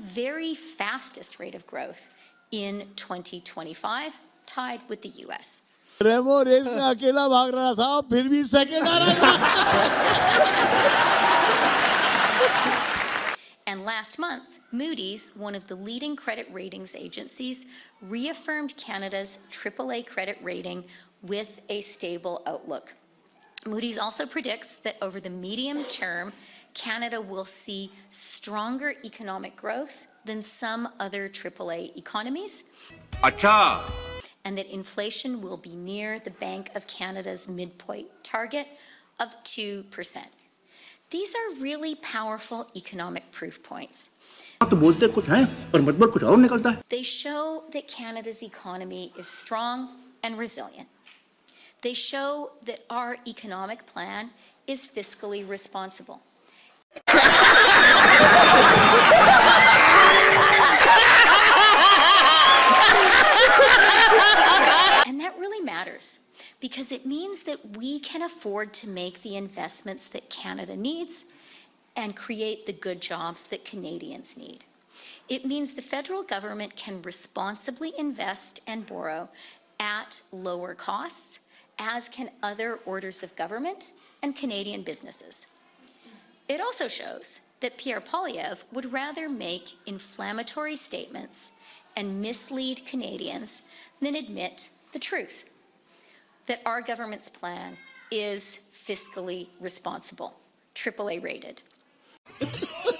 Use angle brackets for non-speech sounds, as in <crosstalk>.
very fastest rate of growth in 2025, tied with the US. Remo race में अकेला भाग रहा था फिर भी सेकंड आ रहा था And last month, Moody's, one of the leading credit ratings agencies, reaffirmed Canada's AAA credit rating with a stable outlook. Moody's also predicts that over the medium term, Canada will see stronger economic growth than some other AAA economies. Acha. And that inflation will be near the Bank of Canada's midpoint target of 2%. These are really powerful economic proof points. They show that Canada's economy is strong and resilient. They show that our economic plan is fiscally responsible. <laughs> And that really matters because it means that we can afford to make the investments that Canada needs and create the good jobs that Canadians need. It means the federal government can responsibly invest and borrow at lower costs, as can other orders of government and Canadian businesses. It also shows that Pierre Poilievre would rather make inflammatory statements and mislead Canadians than admit the truth that our government's plan is fiscally responsible, AAA rated. <laughs>